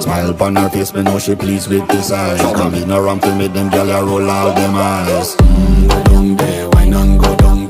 Smile upon her face, me know she pleased with this eyes. Come in around to me, them gyal roll out them eyes.